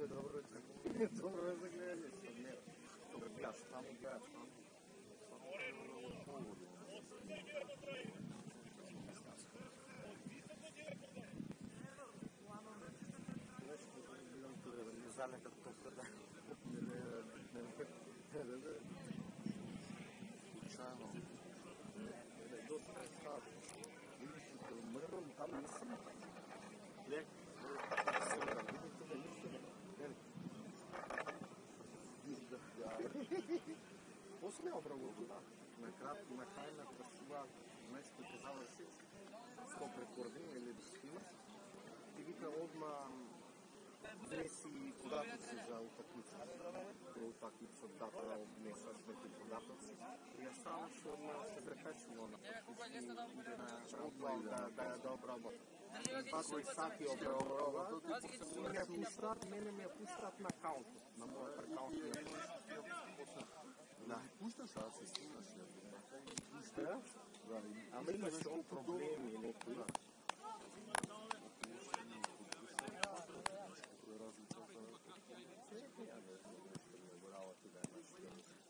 Доброго дня. da, da, da obroba. Tako i sati obroba. Mene je puštat, mene mi je puštat na kauntu. Na moj akauntu. Da. Puštaš, a se snimaš, ne? Puštaš? Da. Ама имаше он проблеми neki.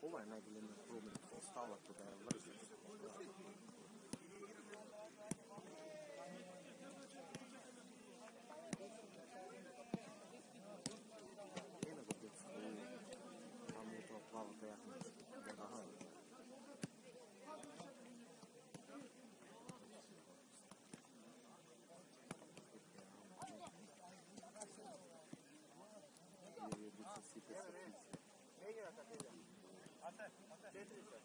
Ова е најголемиот проблем со оставата да ја врзиш. Gracias.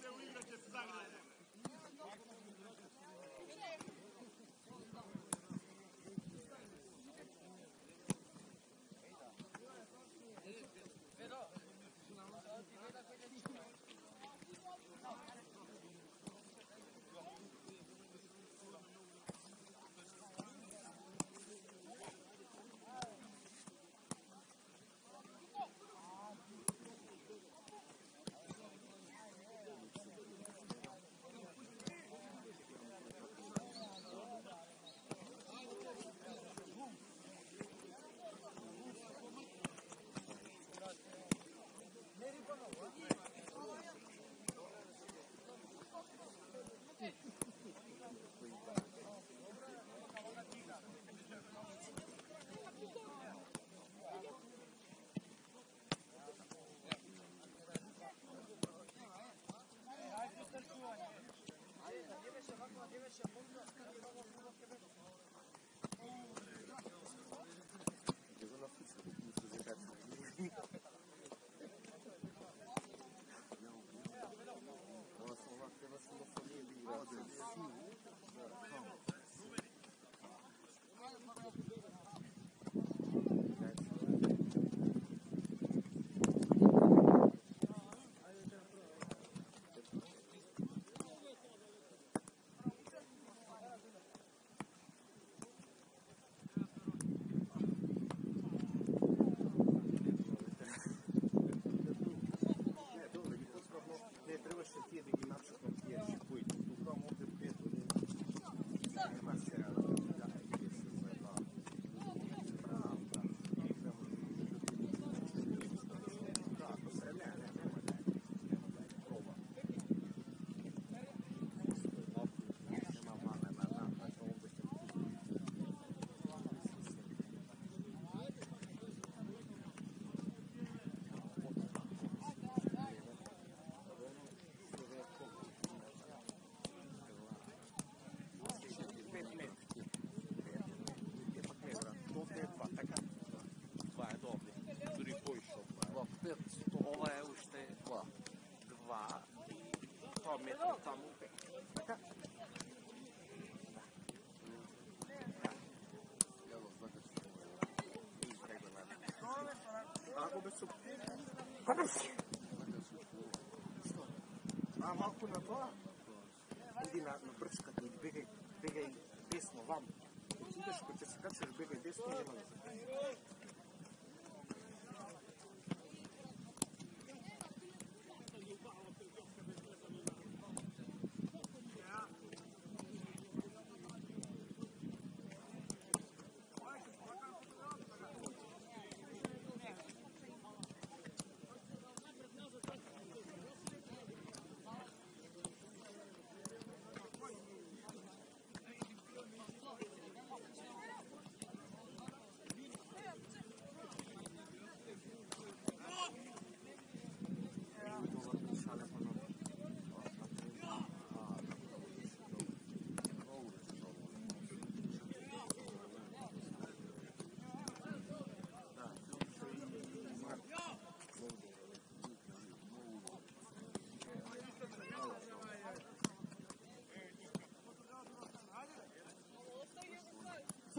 say we get to два и тоа метро таму пет. Така? Ако бе су... Како си? А, малку на тоа? Иди на, на брчката, иди бегај, бегај десно, вам. Отидеш, кој ќе се качеш, бегај десно, нема да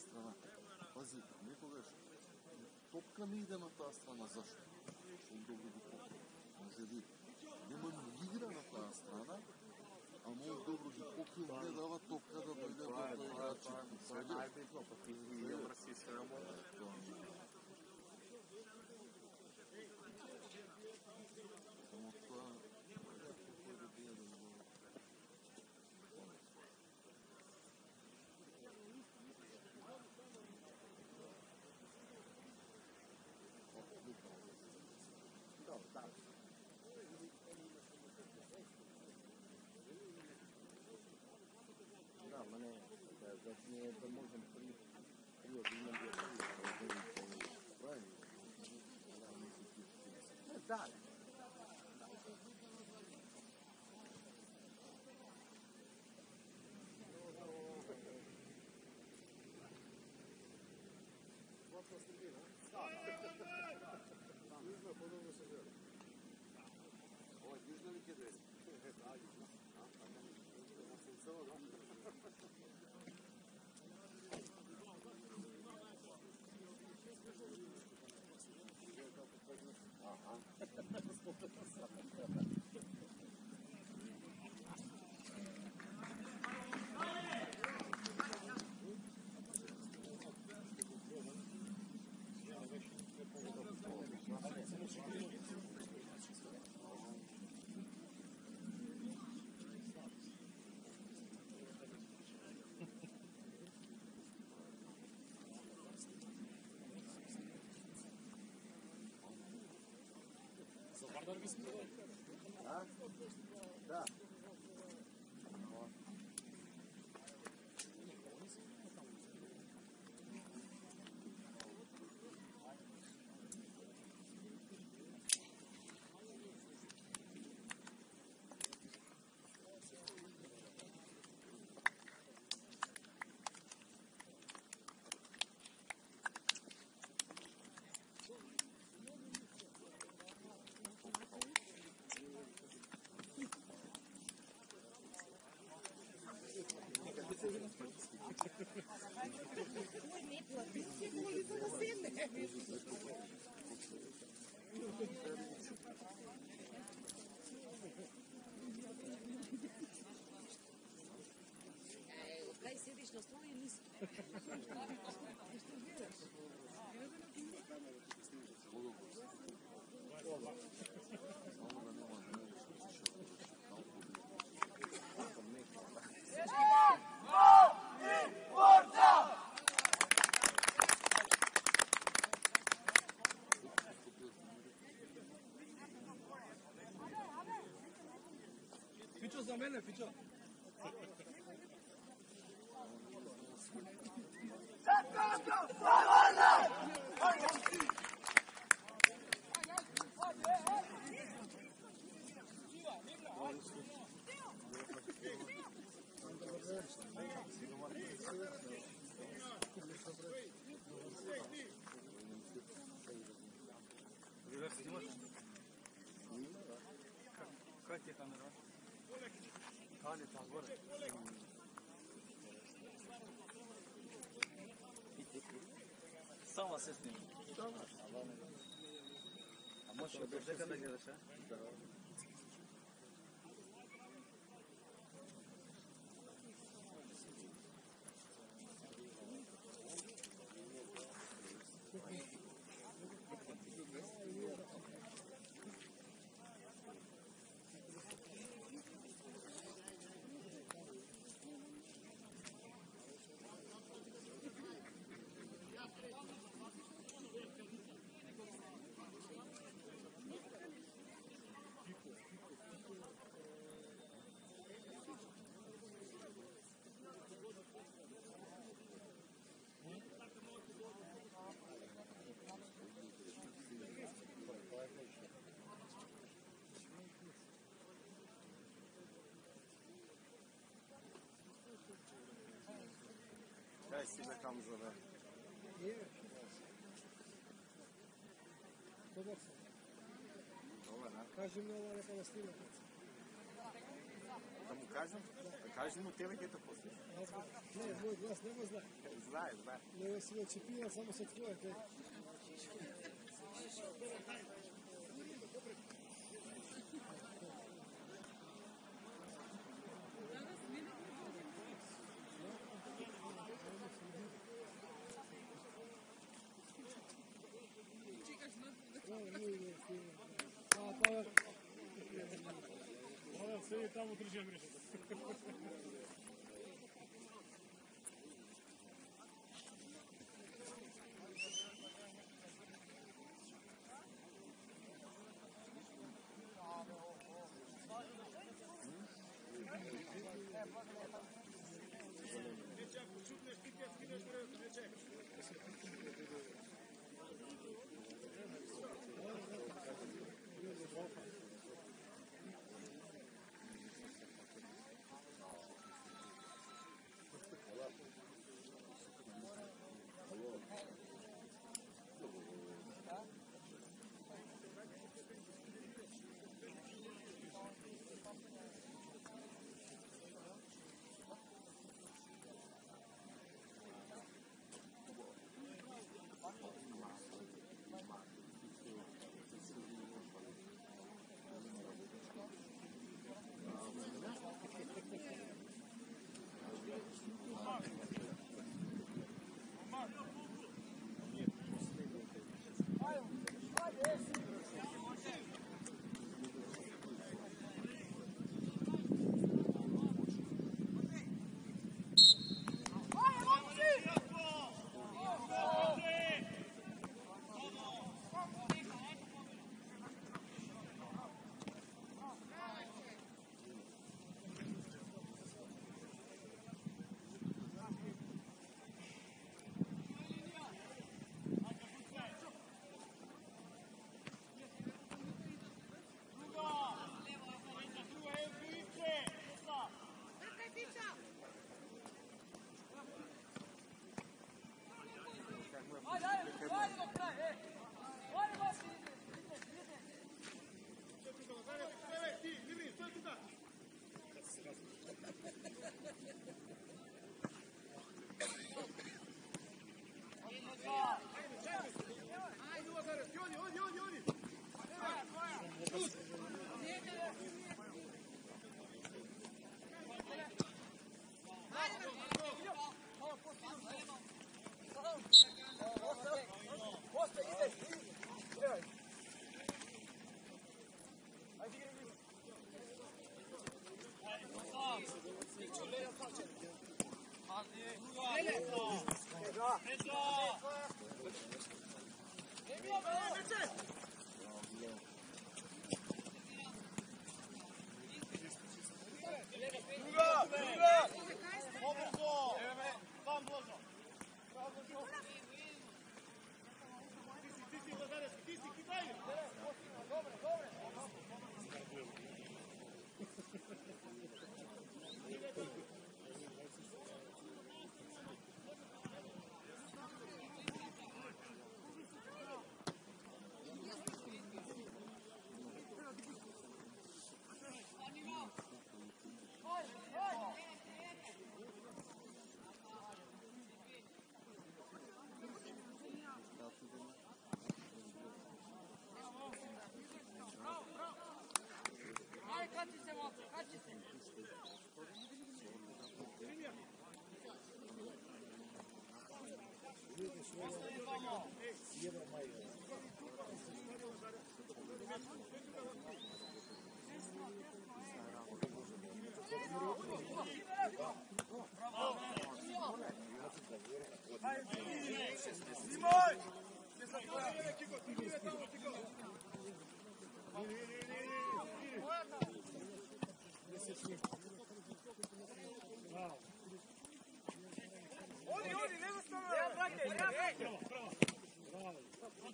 Страна. Пази, некогаш топка не иде на таа страна. Зашто? Што он добро го покрива. Може би нема ни игра на таа страна, ама он добро ги покрил, не дава топка да дојде до тој играч. това да, да, ние да можем при, при обмена прави. Да, да. Да. Kaj sediš na svoji listi? Bueno, escuchó. Sağ olasın. Sağ olasın. Ama şey, şu kadar gelirse. да държа да гледаш, а? Kaj si da kam zove? Dobar sam. Dobar, ne? Kaži mi ova neka da snima. Da mu kažem? Da kažem mu telegeta poslije. Ne, moj tam oturacağım bir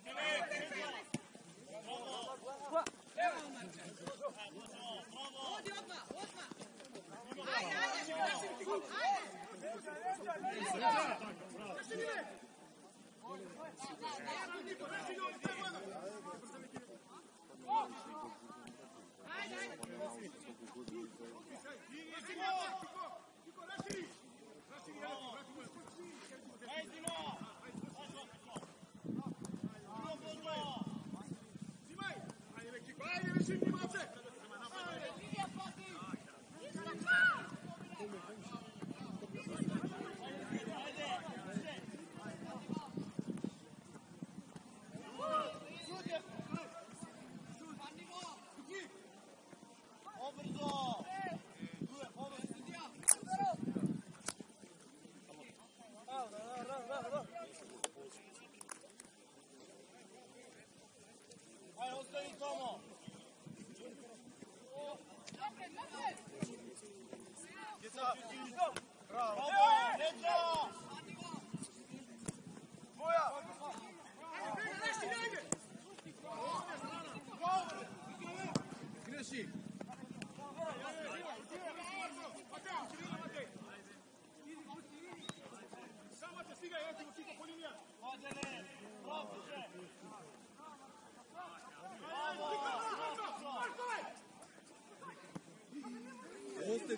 Continue.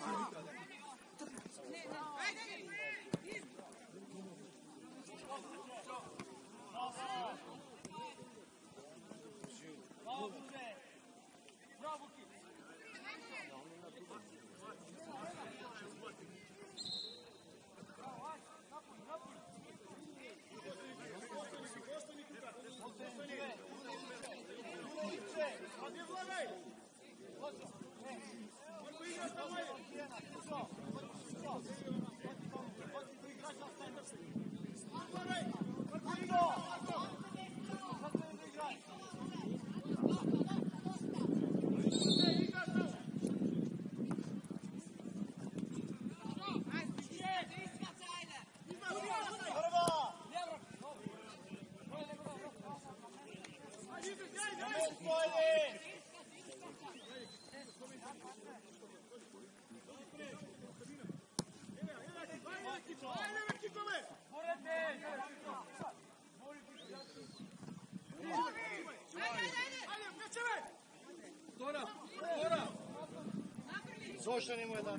Ah. Sošta nemoj da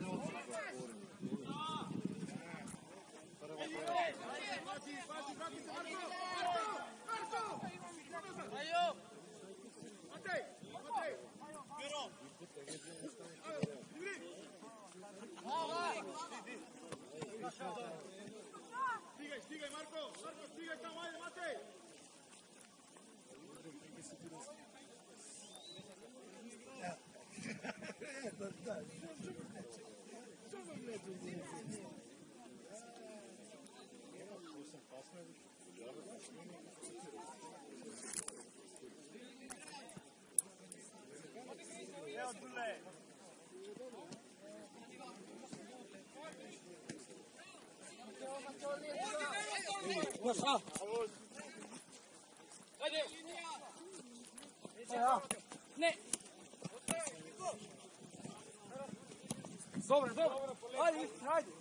Masa. Hadi. Ne. Dobro, dobro. Hadi, hajde.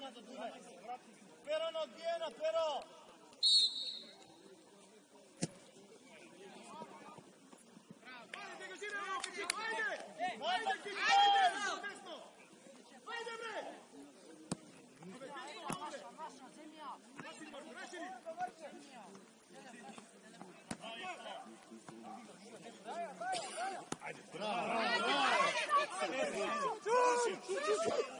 Però non viene, però! Bravo, bravo, bravo!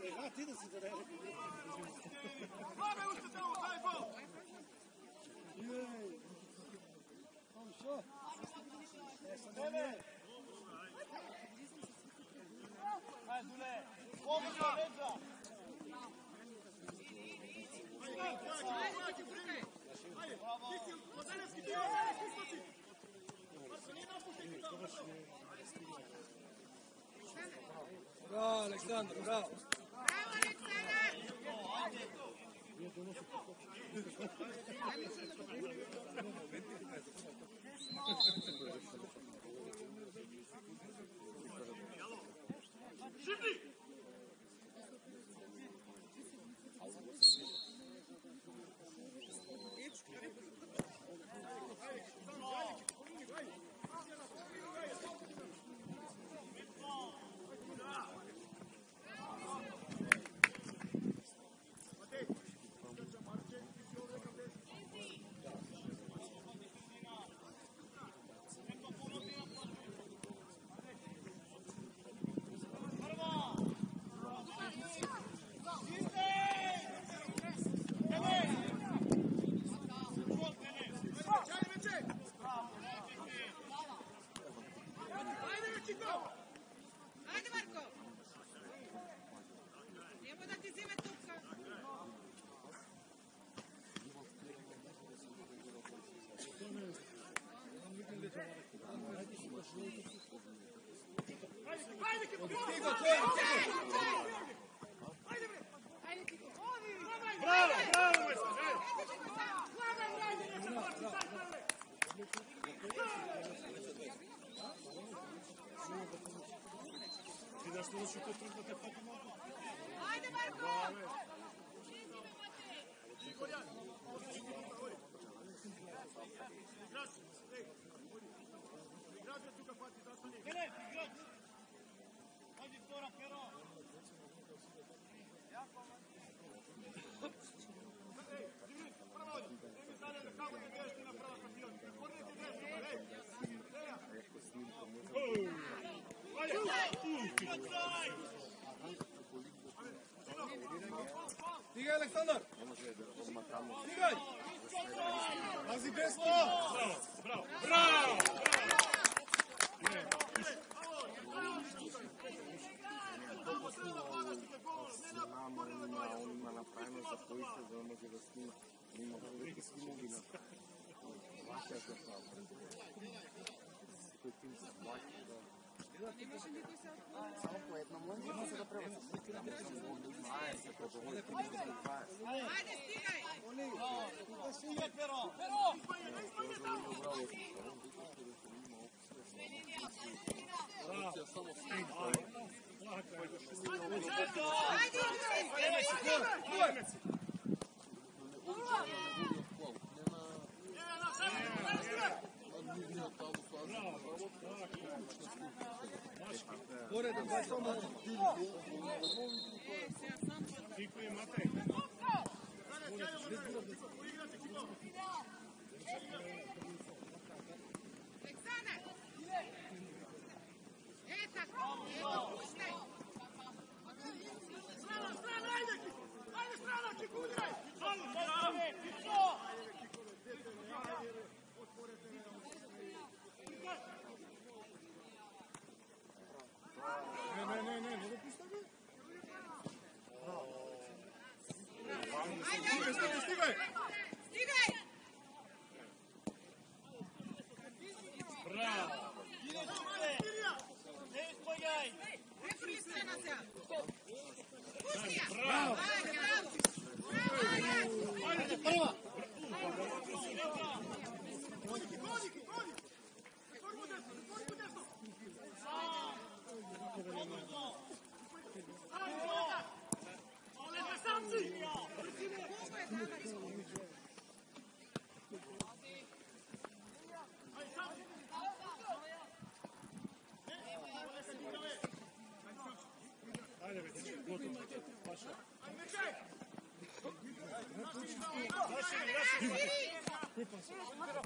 Ma ti da si to deve. Vabbè, questo siamo fai po'. Come so? Bene. Vai Zule. Come so? Mezza. Bravo. Mozelevski, ti Mozelevski skoči. Marcelina, puštajte tamo. Bravo, Aleksandar, bravo. Gracias. Може да го сматраме. Дигај! Александр! Стигај! без Беско! Vai tomar de filho. Fico em. consumo.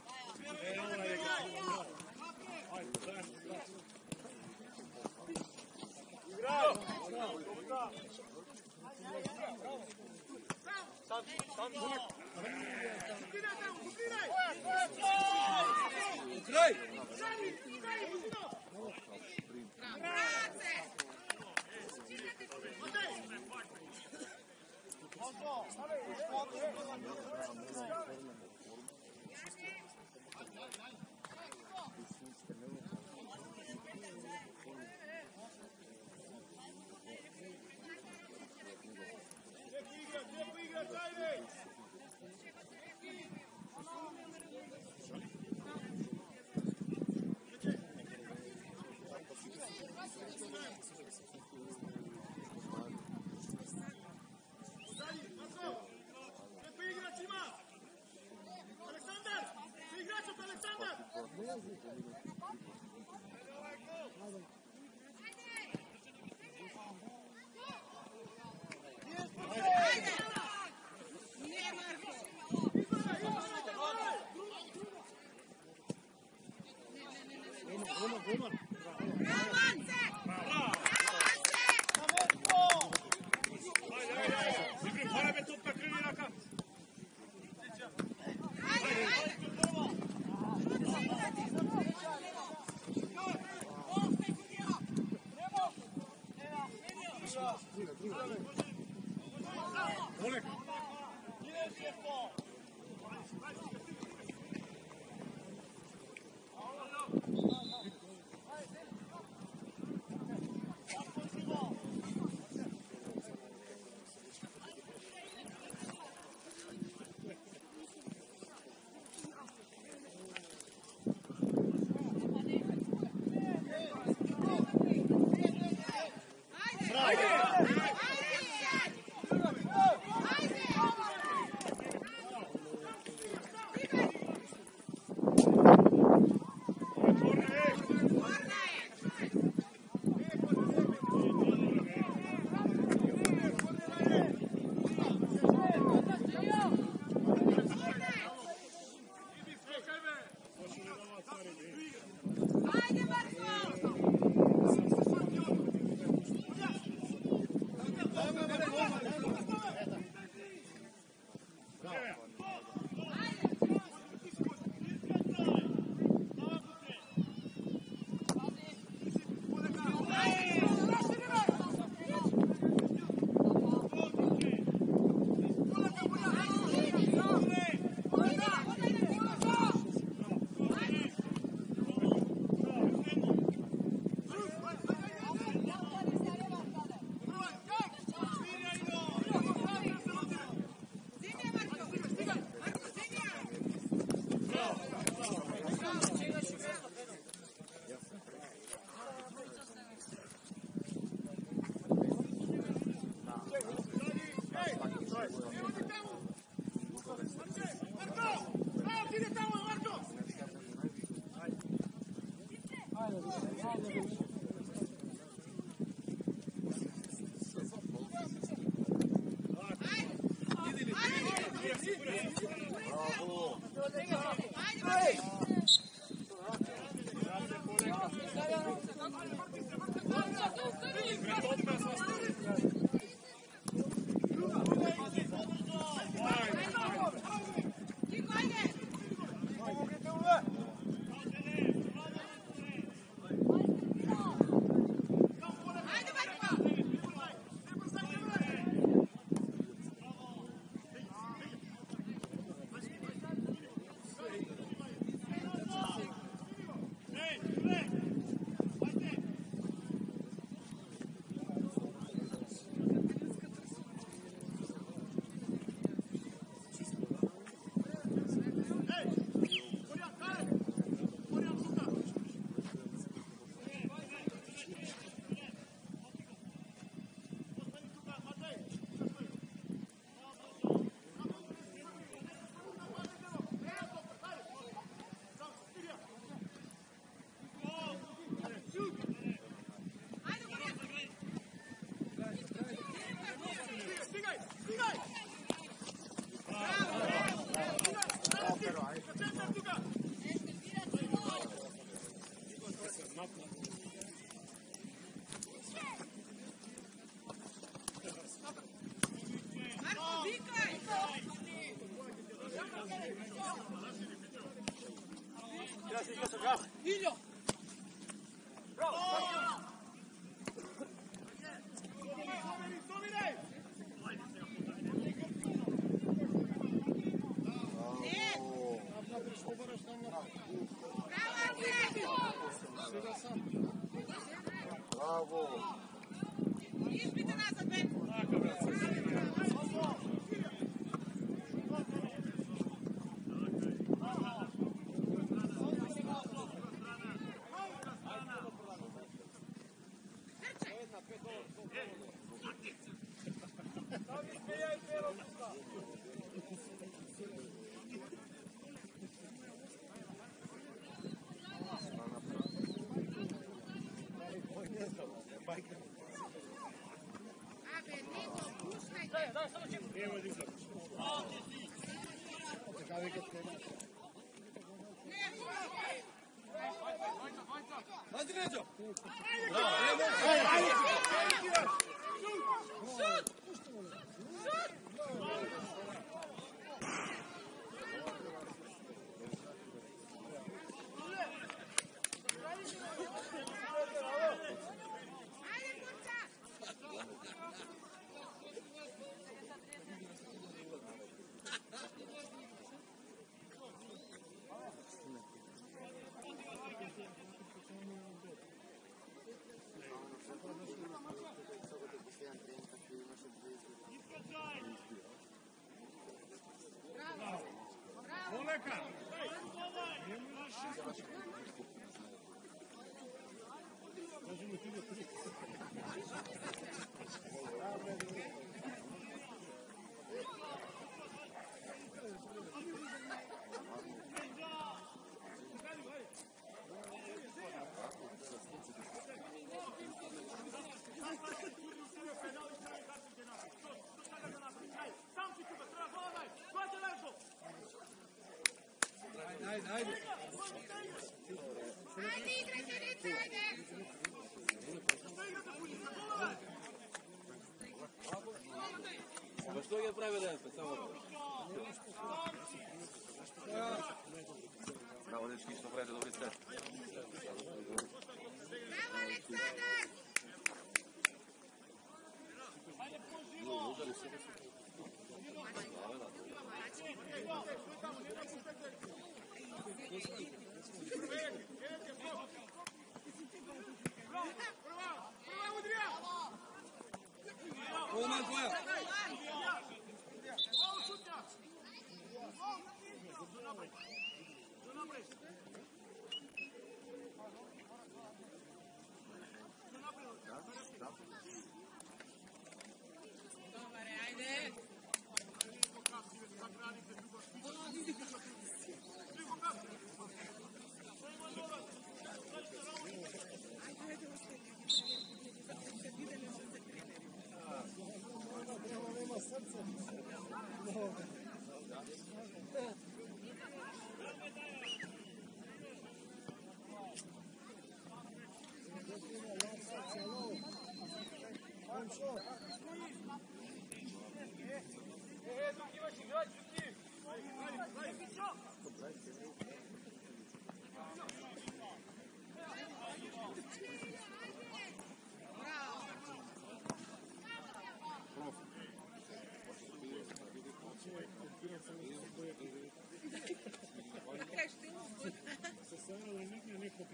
Hilo. Acá. haydi haydi. Haydi İdris Ali haydi. А вы что я правильно это самое?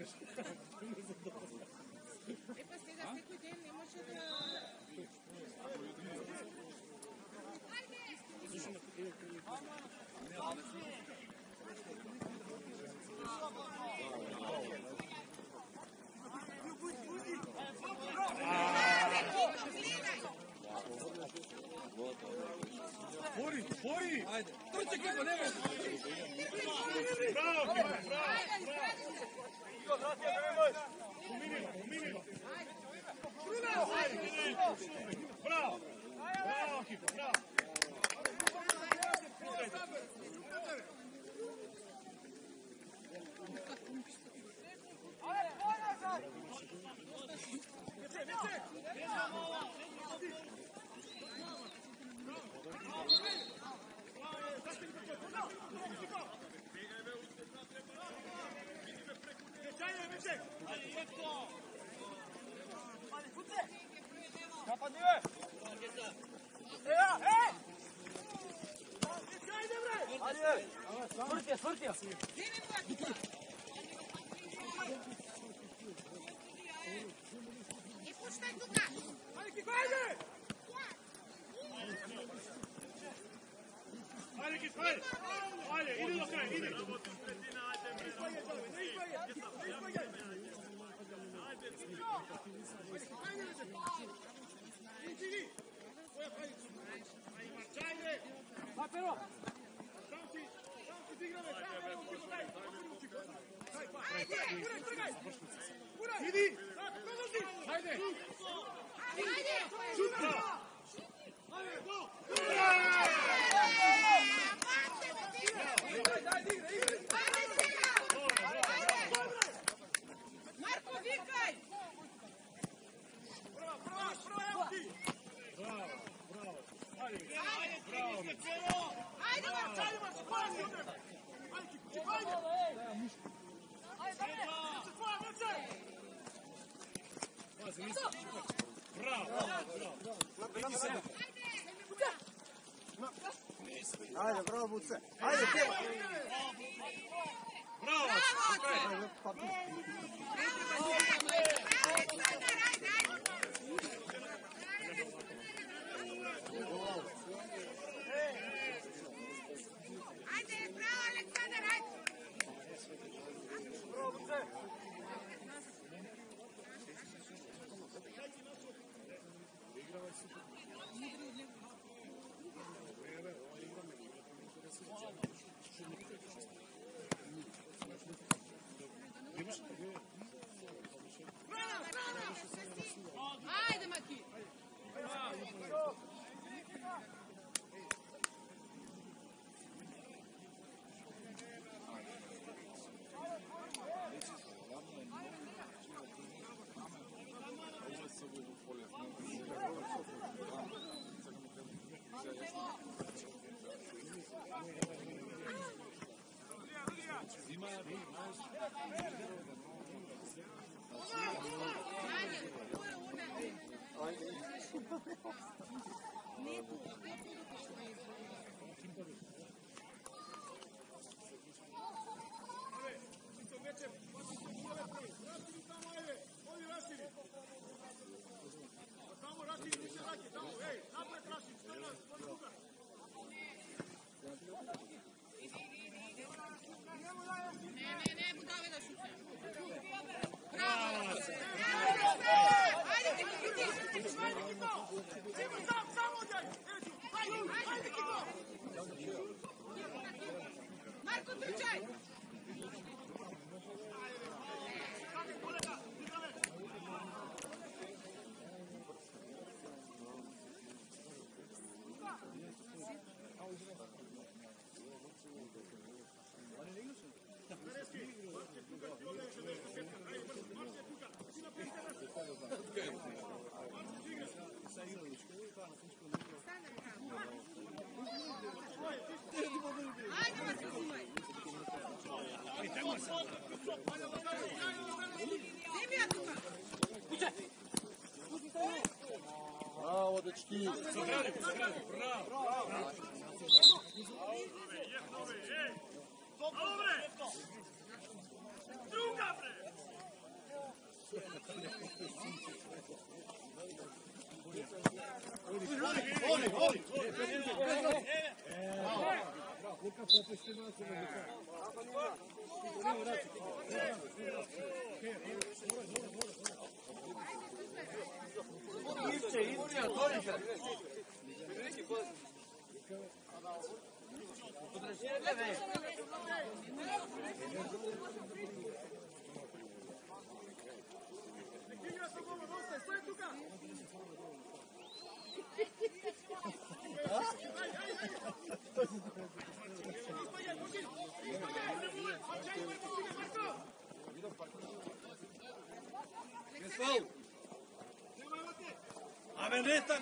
E pa ste da svaki den ne može da... Fori, fori! Ajde, trček, nema! Sortia, sortia. Sortia. Stop! Thank you. Zagrali, zagrali, bravo, bravo. Jehno bre, ej. Alo bre. Druga bre. Oni, oni, oni. Neka se opušti nas. Evo, da. Pa ti Ej, tuka!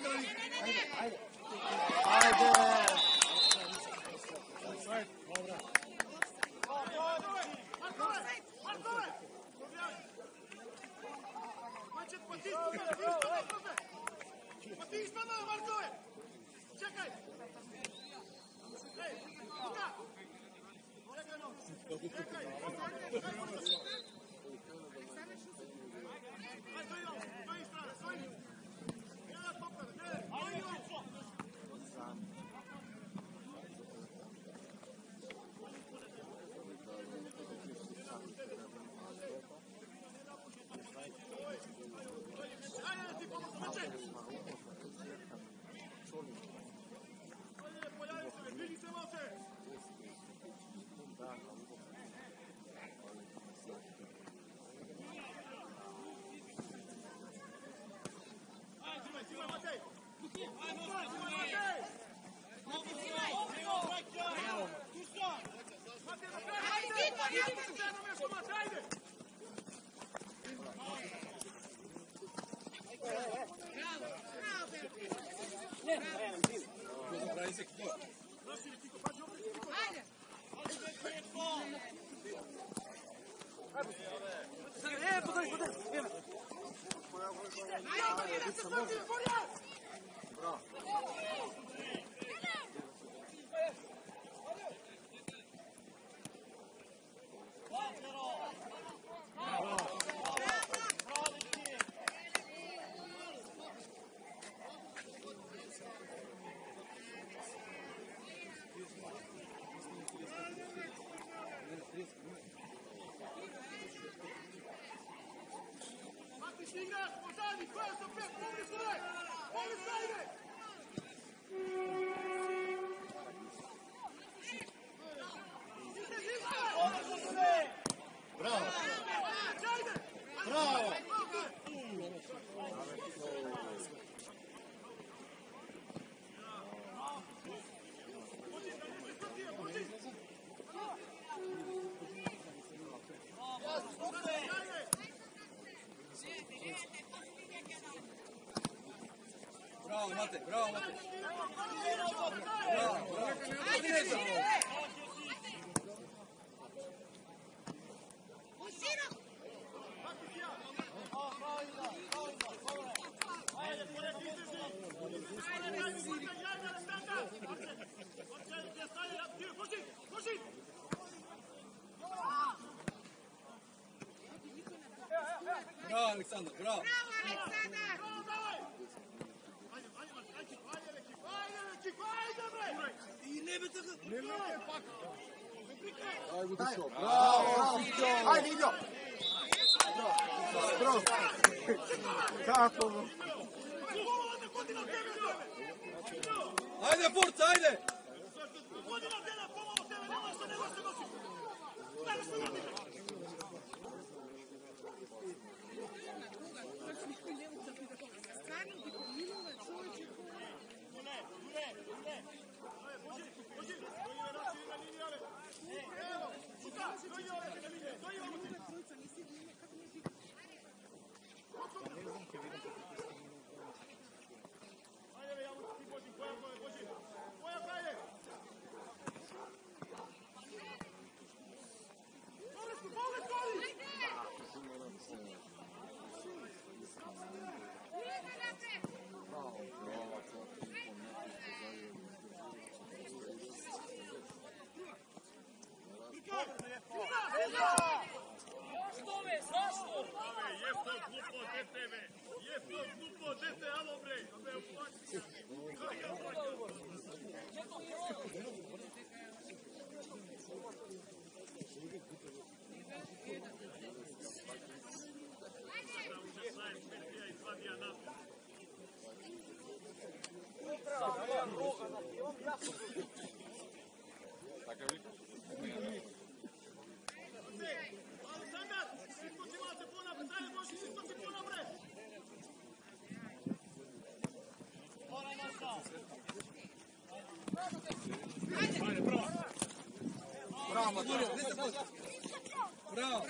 待て、裏を待て。裏を待て。裏を待て。Bravo Alexander, bravo. bravo. Akovu. Ajde, Burc, ajde! Bravo, gdje se pusti? Bravo, bravo.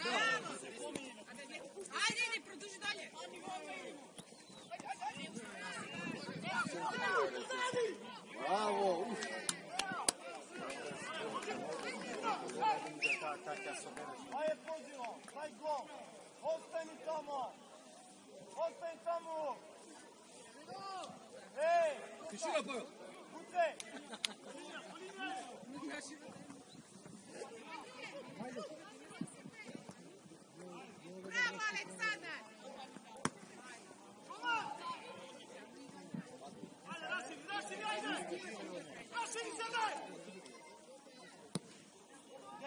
Ajde, ide, produži dalje. Bravo. Uf. Ajde, pozivam, daj gol! Ostani tamo! Ostani tamo! Ej, Tišina, Pavel. kuce! Bravo, Aleksandar! Ajde,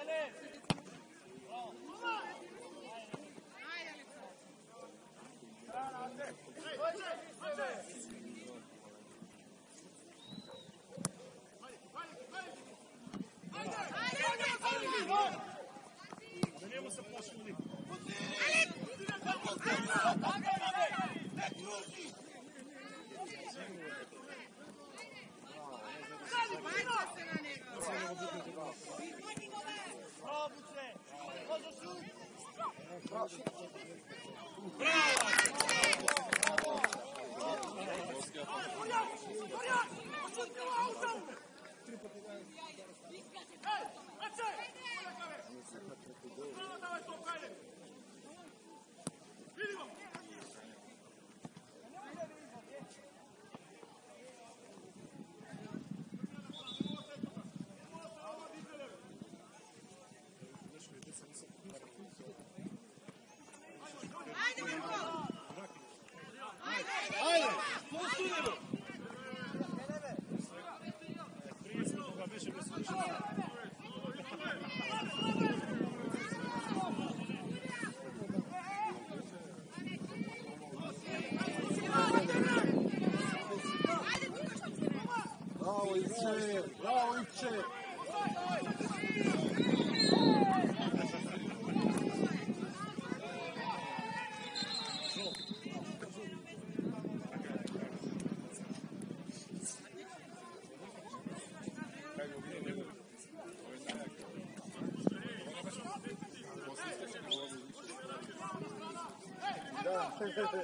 Dale! Hey, that's it! вот его.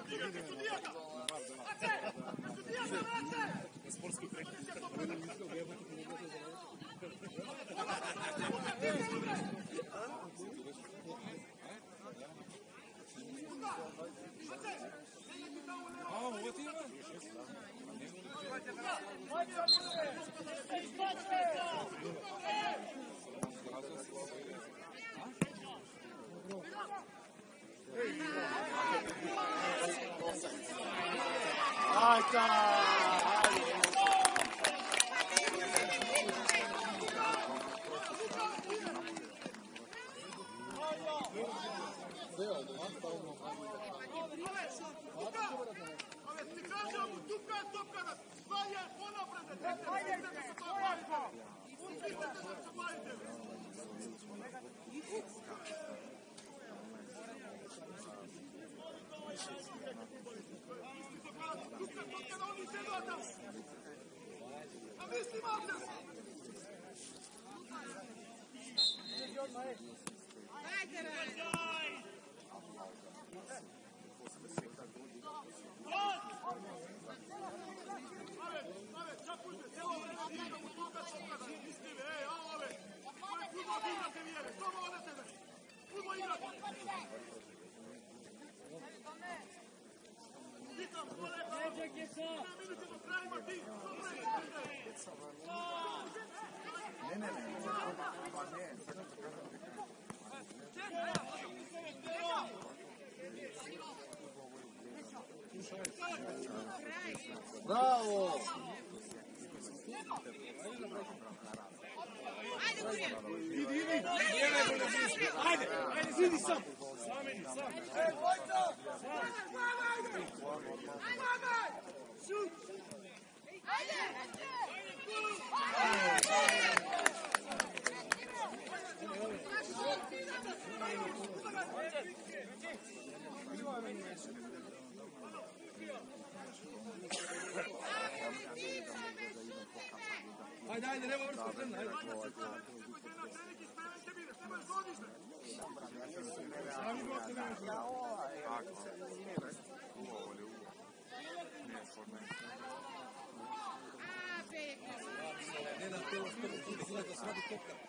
Ahí está. Ahí está. Hvala je, Ne, ne, Bravo! Hajde, hajde, zidi sam! Sameni, sam! E, Vojta! Hajde, hajde! Šut! Hajde! Hajde! Hajde! Ajde, ajde, nema vrstu zemlje, ajde. Sami bote nema što. Tako, uvo, ovdje, uvo. Ne, forme. Ne, na telo, što je, da svadi kopka.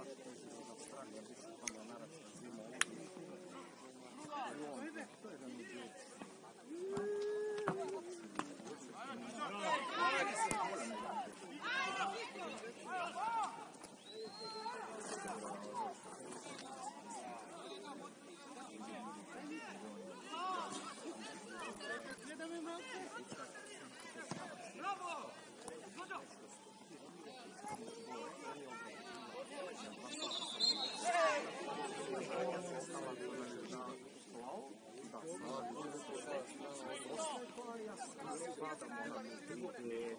す。もあるん、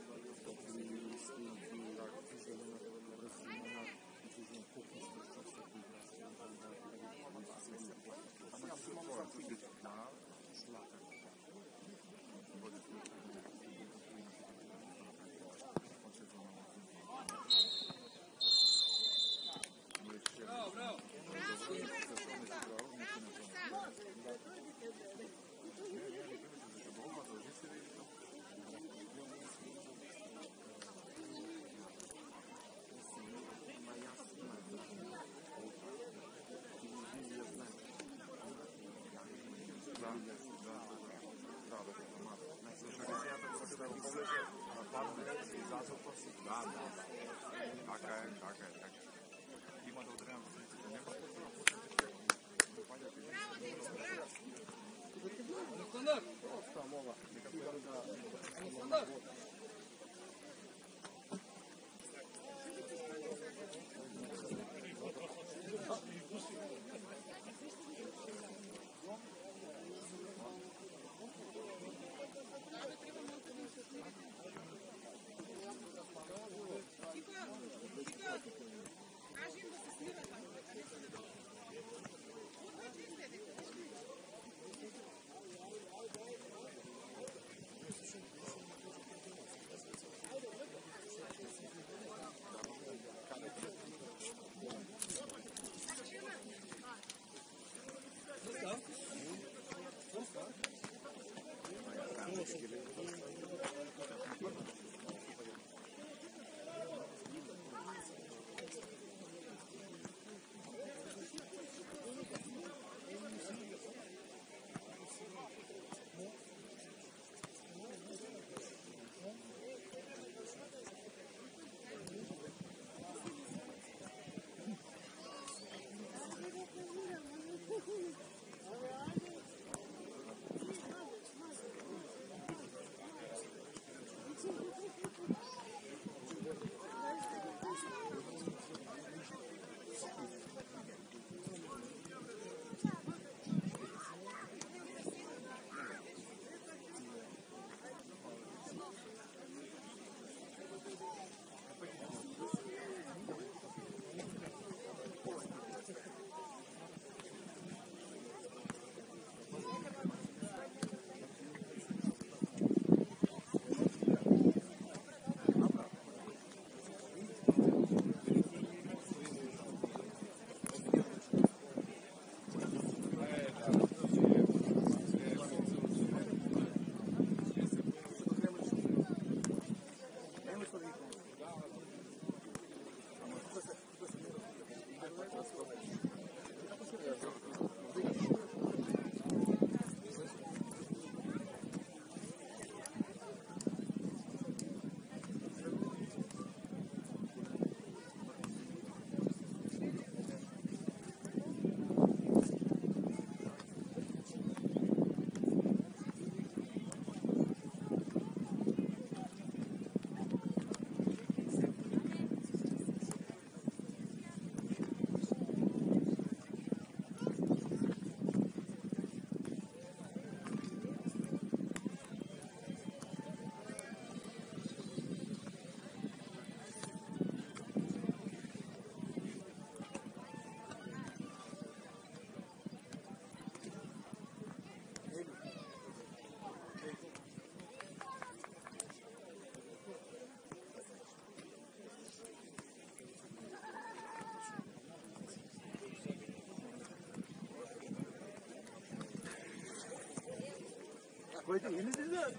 Пойди, или нельзя?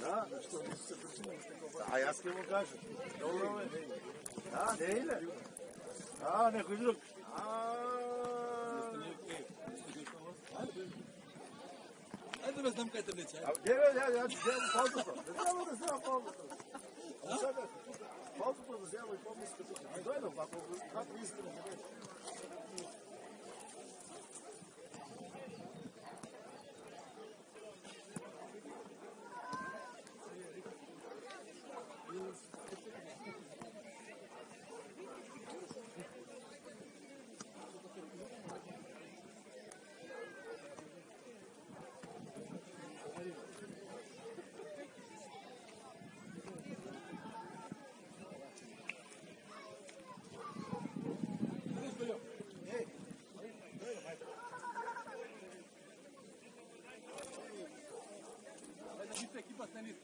Да, а я с кем кажу? Dobro, Da, neyle? Ha ne kuyruk? Айде да знам къде те влече. Ya gel ya ya gel fazla da. Ne var da sen fazla da. Sada fazla da sen var fazla da. Ay doyma bak o kat bir istedim. вижте, екипа сте ни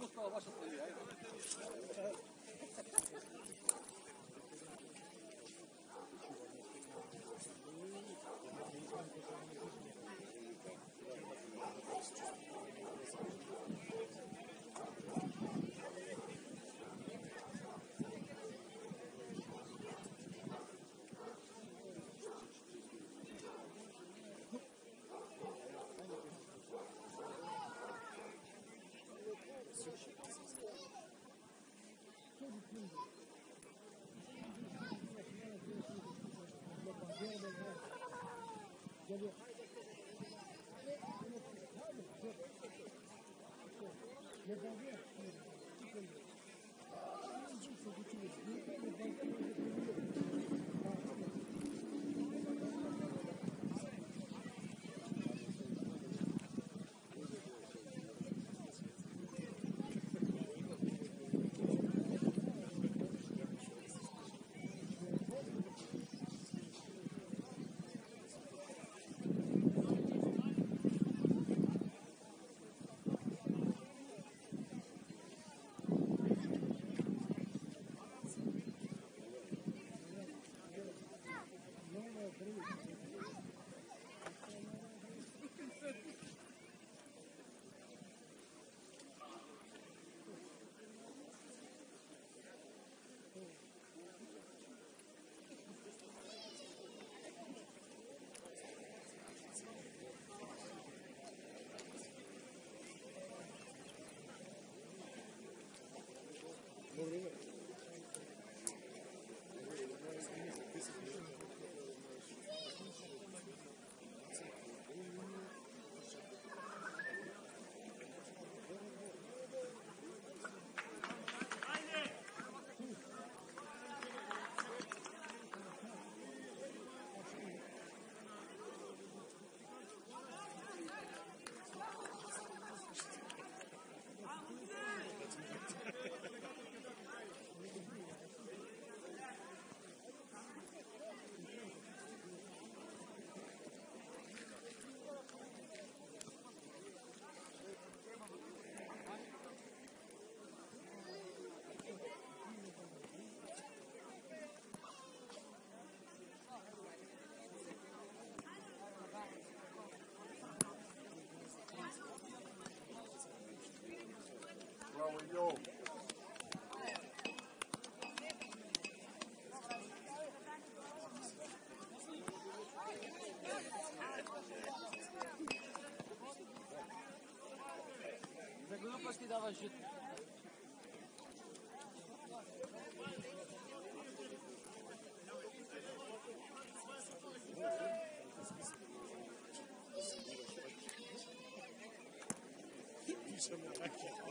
Salut. paraşüt. Bismillahirrahmanirrahim.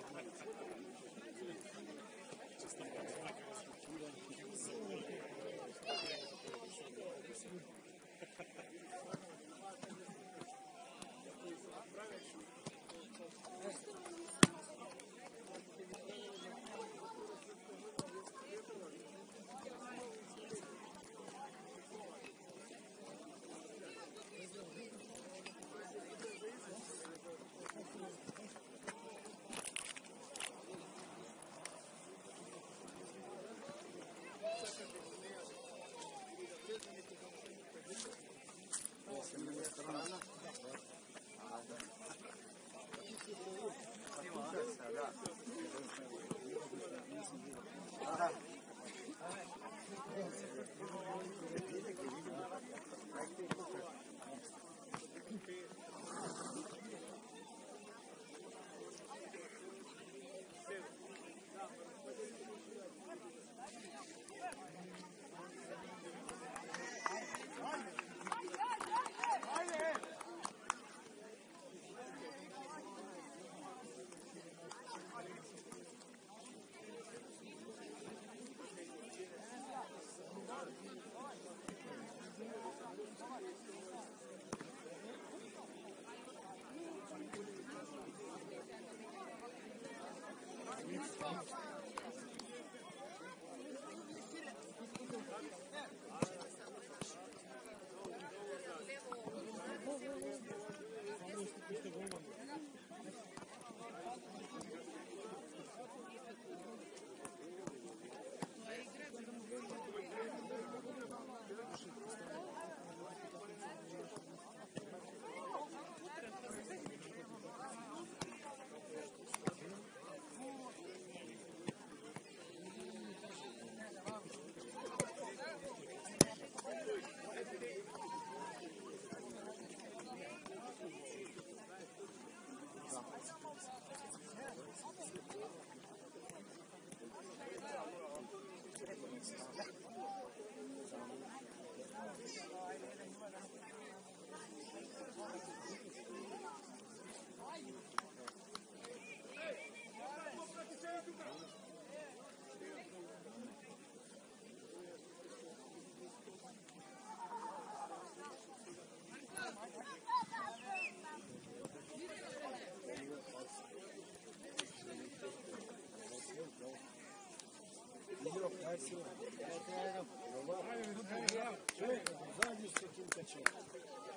Güzel bir çekim kaçıyor.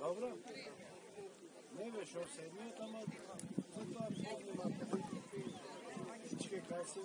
Yavrum. Meyve çok sevmiyor ama tutar bir problem var. İçki kalsın.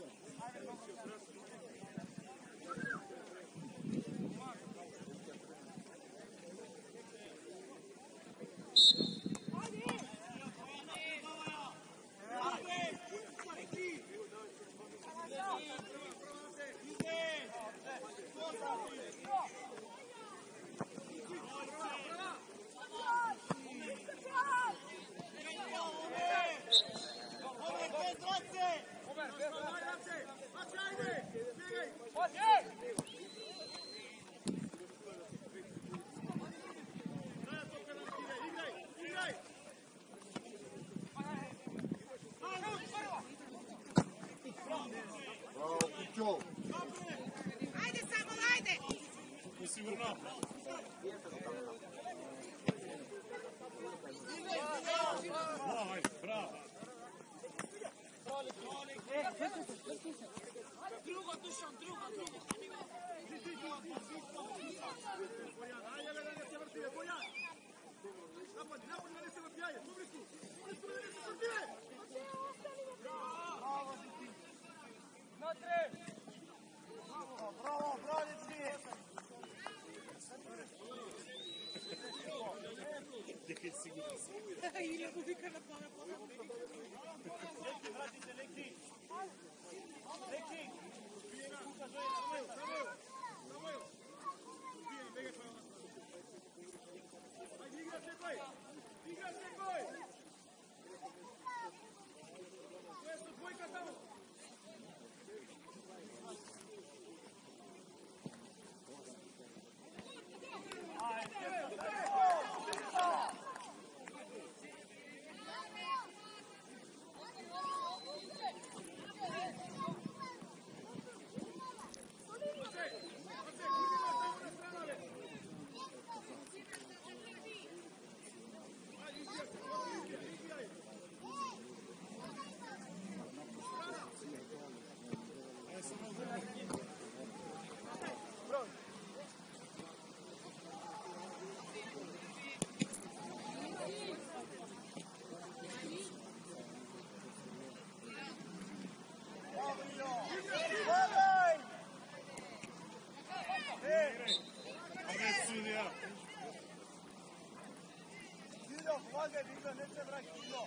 Roze, Dino, ne se vraći Dino.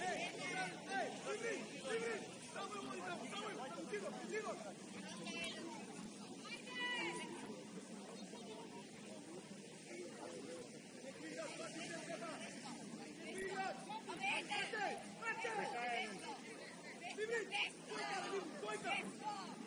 Ej, ej, stigni, stigni, tamo je moj, tamo, tamo je, Dino, Dino. Fuerte, fuerte. Fuerte. Fuerte. Fuerte. Fuerte.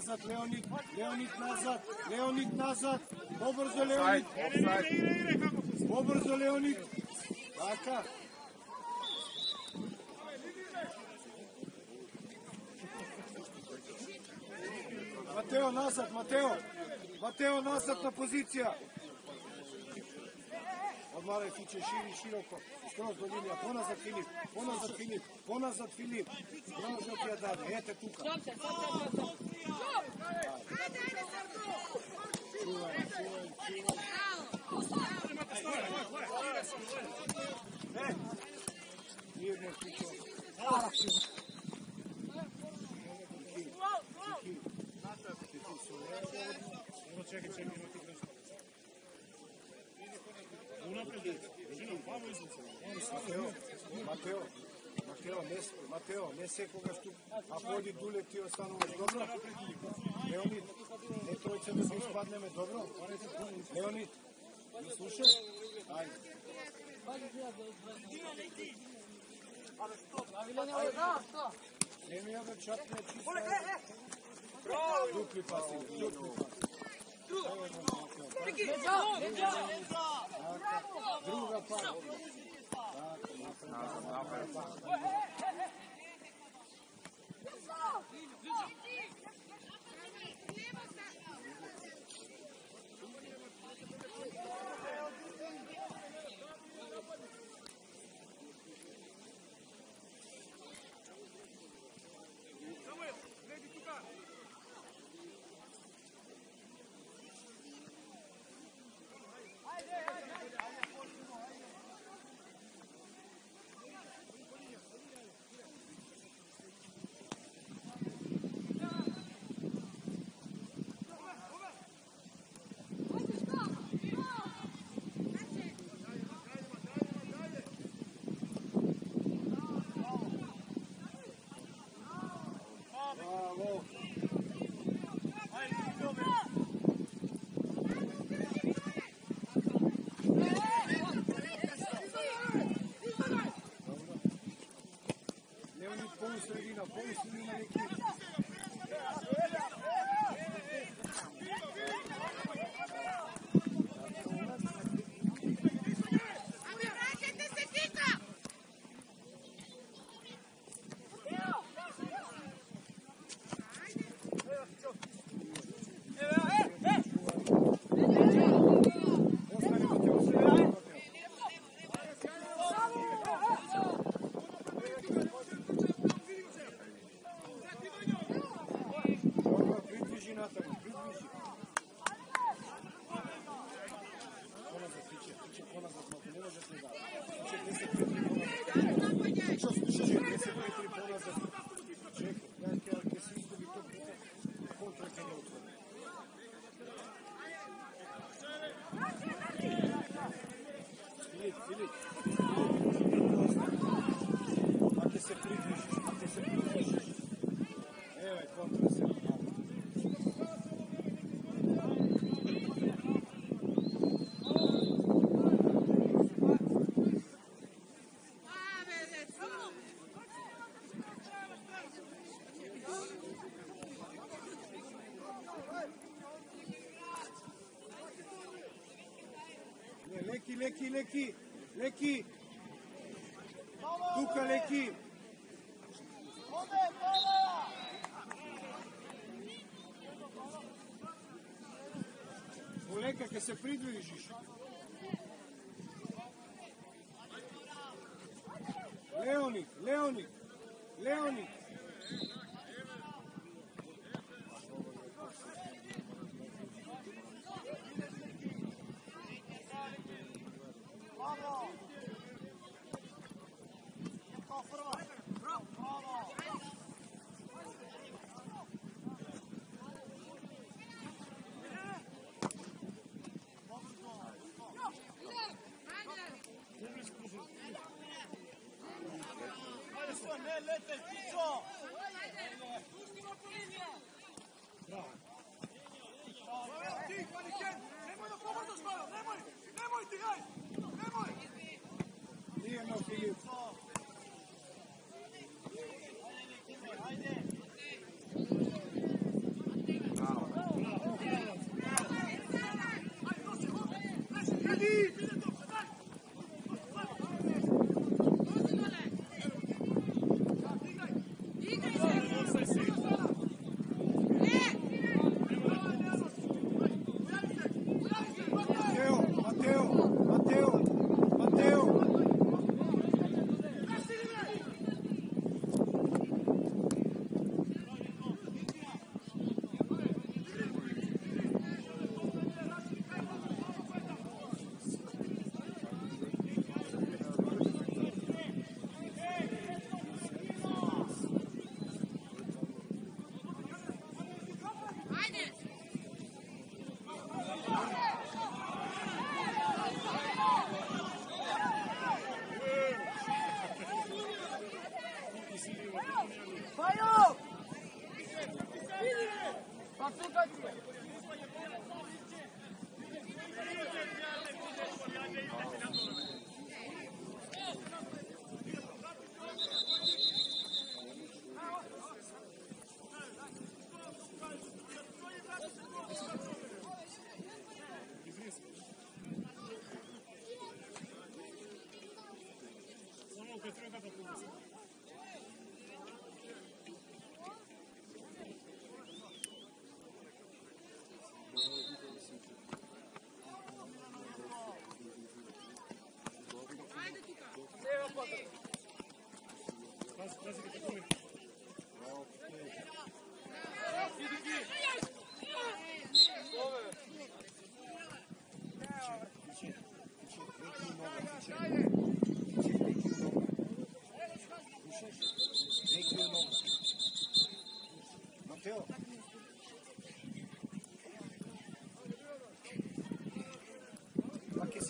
Назад, Леонид, Леонид назад, Леонид назад. Побрзо, Леонид. Побрзо, Леонид. Така. Матео назад, Матео. Матео назад на позиција. Одмарај фиче шири, широко. Скроз до линија. Поназад Филип, поназад Филип, поназад Филип. Браво што ќе даде. Ете тука. Mateo, Mateo, Mateo, ne se koga što, a vodi dulje ti ostanu dobro. Dupli pasi, dupli pasi. Druga pa. Tako, napred. Serena Voice. леки, леки, леки, леки. Тука леки. Олека, ќе се придвижиш. strong.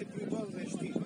если придет, зачти.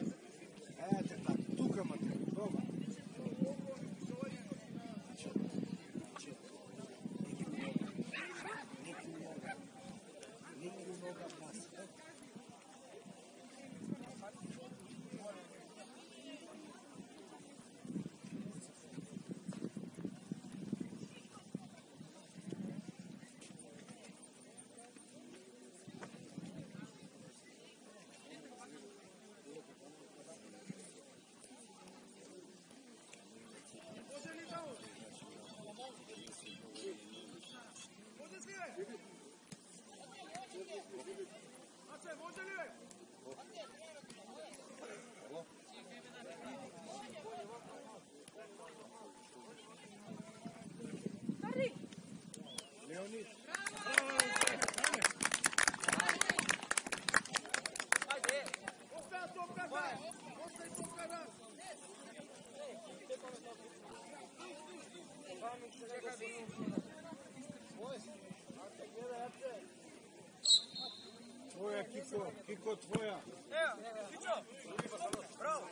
Kiko tvoja. Evo, Kičo. Bravo.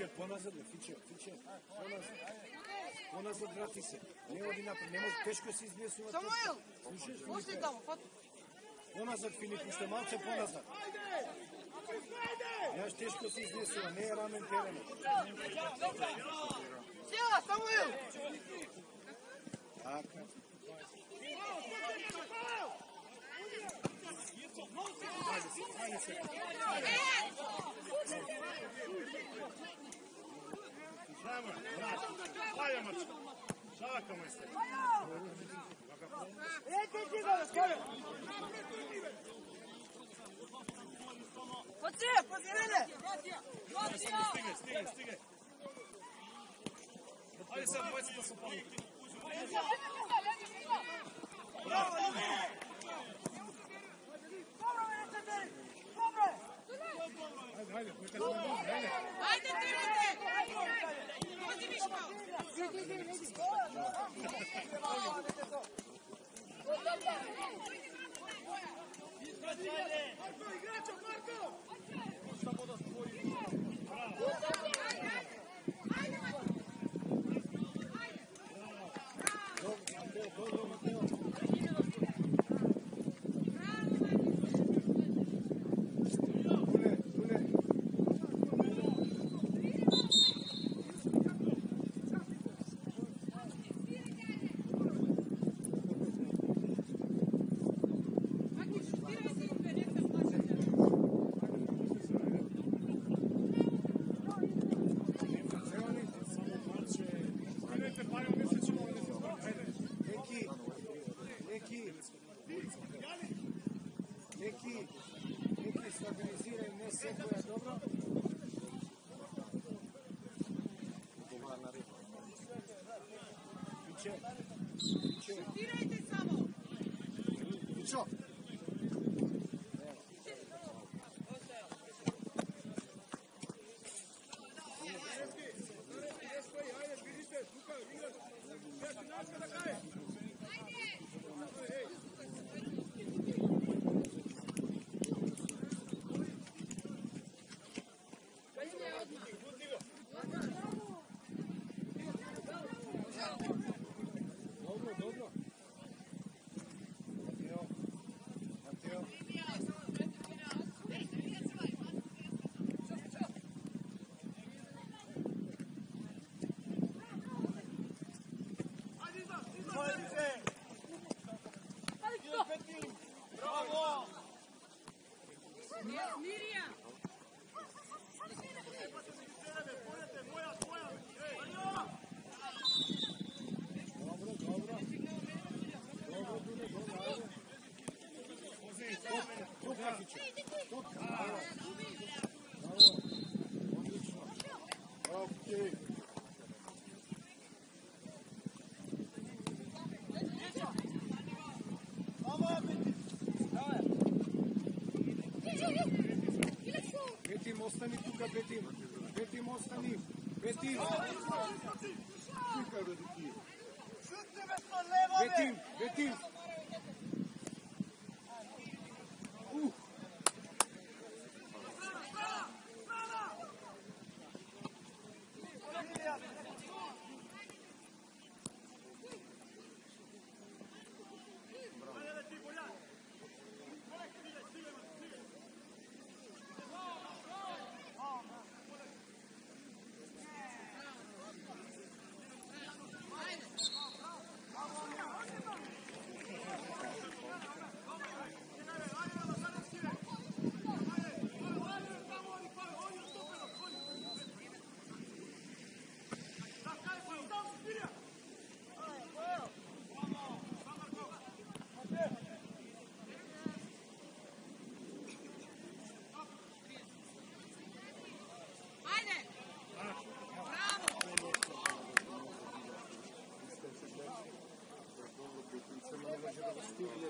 фиче, поназад, бе, фиче, фичер. Поназад. Поназад врати се. Не оди напред, не може, тешко се изнесува. Самуел! Слушаш, Пусти таму, фат. Поназад, Филип, уште малце поназад. Јаш тешко се изнесува, не е рамен теренот. Сила, Самуел! Така. Ајде, ајде се. Samuel, hayır maç. Şaka mı istedim? Hayır. Evet, dedi bana. Ходи, позвели! Стига, стига, стига! Айде сега, давайте да се помогнем. Браво, Лили! Добро, бе, не се бери! Добре! Айде, айде, айде! Айде, тримате! Marco! Betim, Gracias.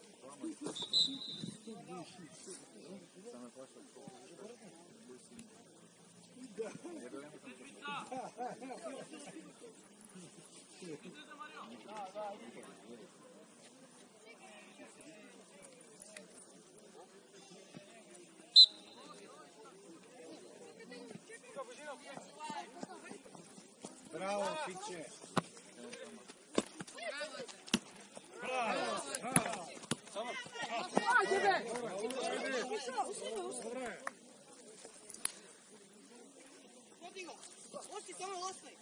Bravo, Picce. Fiće. Podigao. Osti, Samuel, ostaj.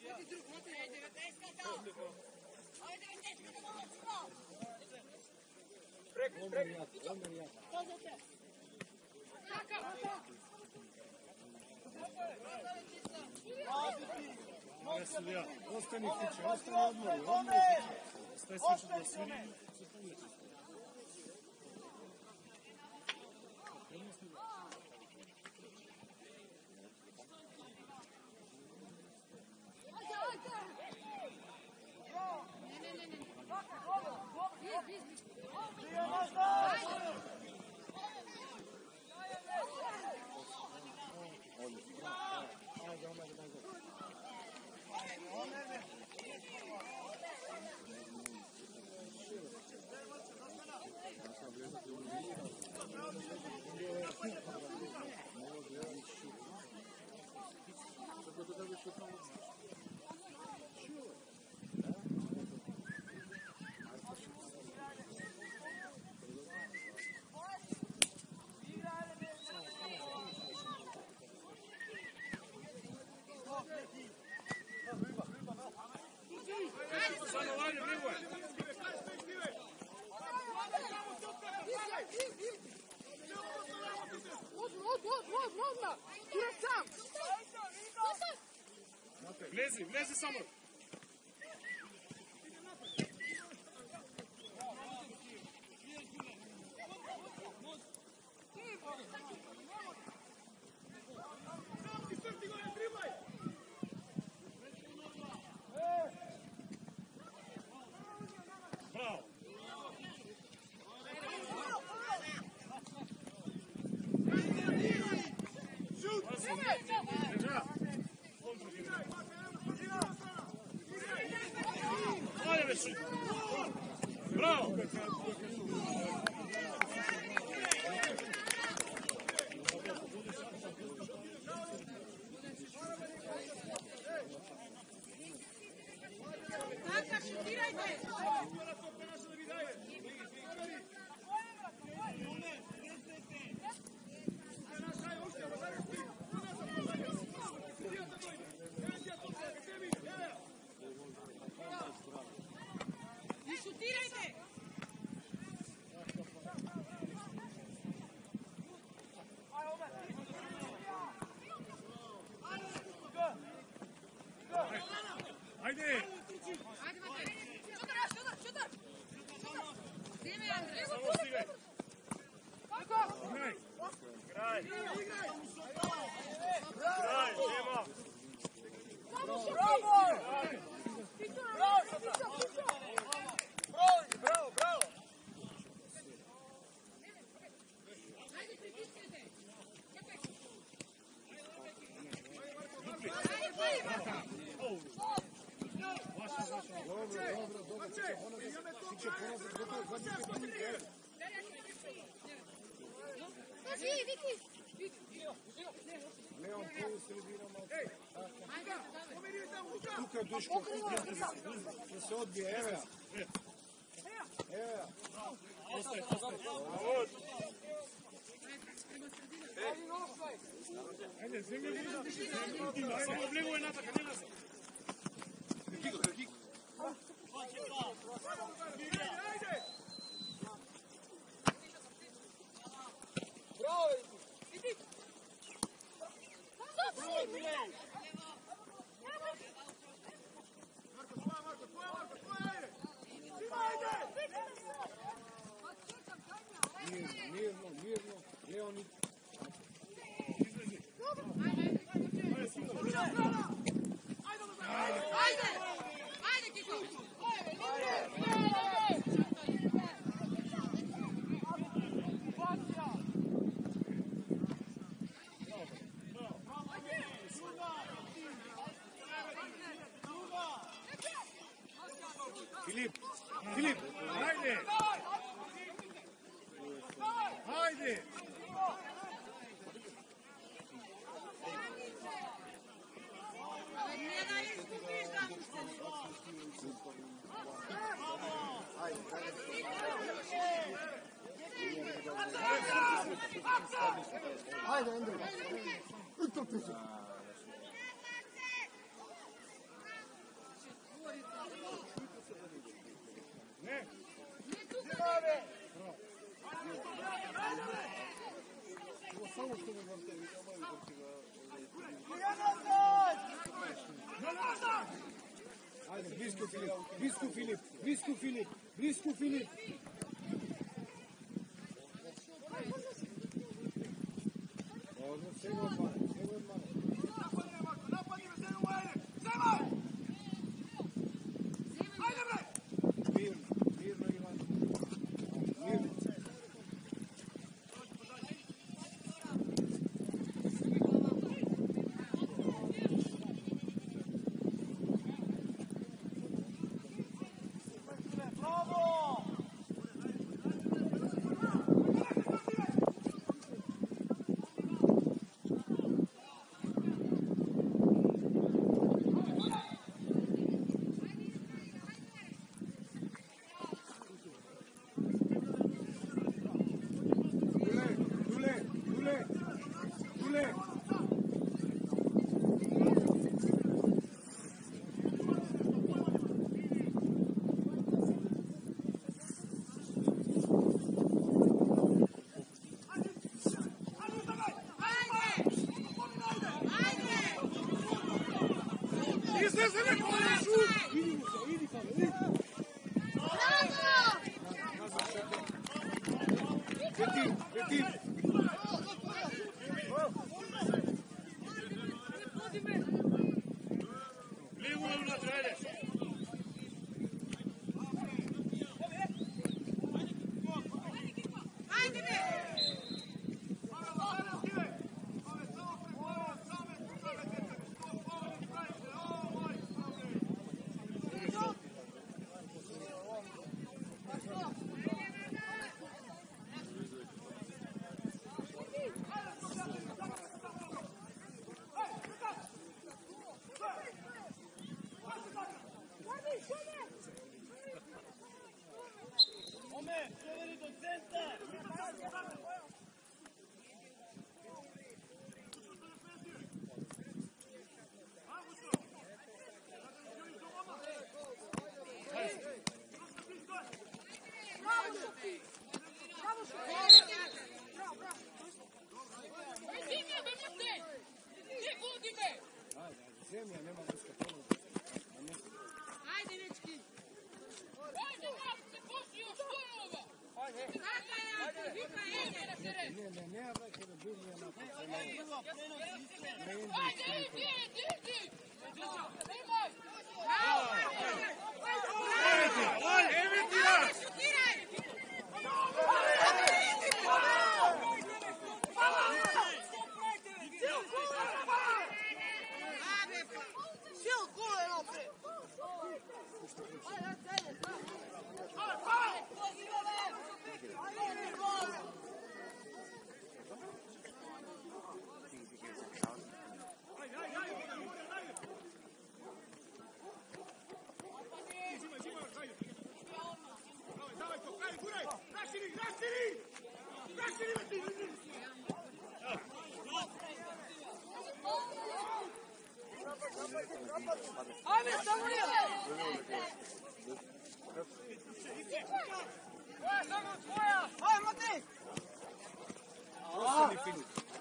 Neki drug, motri, ajde, 19 dao. Ajde, 19 dao. To za Ајде судија, остани куче, остани одмори, одмори куче. Стај се да свири, се помнеш. Vlezi, vlezi samo. duško, da se odbije, evo ja. Evo ja. Ostaje, ostaje. Ajde, zemlje vidim. Samo odlevo je natak, ne nazad. Kiko, kiko. Bravo, Vidi! Bravo, Vidi! Mirno, mirno, mirno. Leonid, Brisco Filip, Brisco Filip, Brisco Filip, Brisco Filip. Ajde, ajde, zemlja, nema vrsta pomoći. Ajde, dečki! Vika, ide! Ne, ne, ne, vrati da bi mi na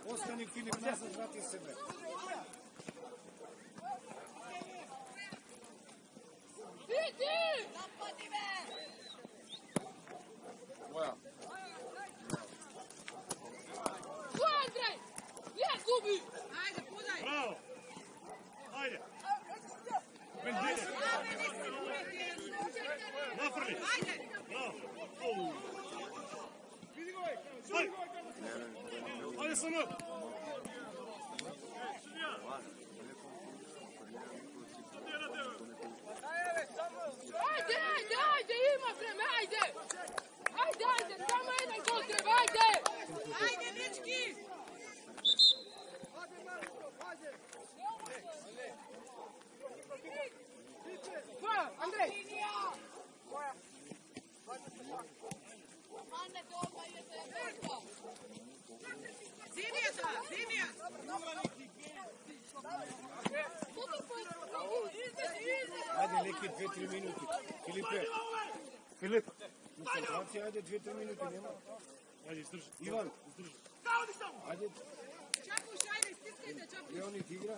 Оста никто не внесе звати себе. Иди! Напади ме! Wow. Ja gubi! Ajde, podaj! Bravo! Ajde! Benzine! Napravi! Ajde! Bravo! Au. Ajde! Ajde samo! Ajde, ajde, ajde, ima vreme, ajde! Ajde, ajde, samo jedan gol treba, ajde! Ajde, dečki! Ajde neki dve, tri minuti. Filipe, Filip, koncentracija, ajde dve, tri minuti, nema. Ajde, izdrži. Ivan, samo! ajde, Čapuš, ajde, stiskajte, čapuš! Leonid igra.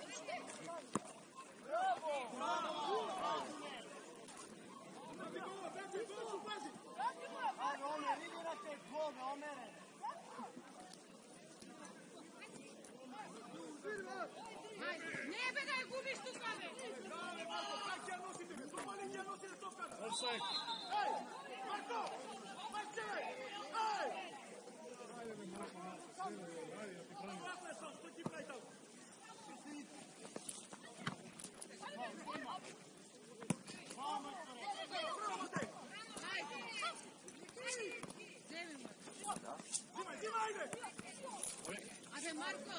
Marko! Marko! Ej! Dakle sam, što ti pravi tamo? Zimaj, zimaj, ajde! Ajde, Marko!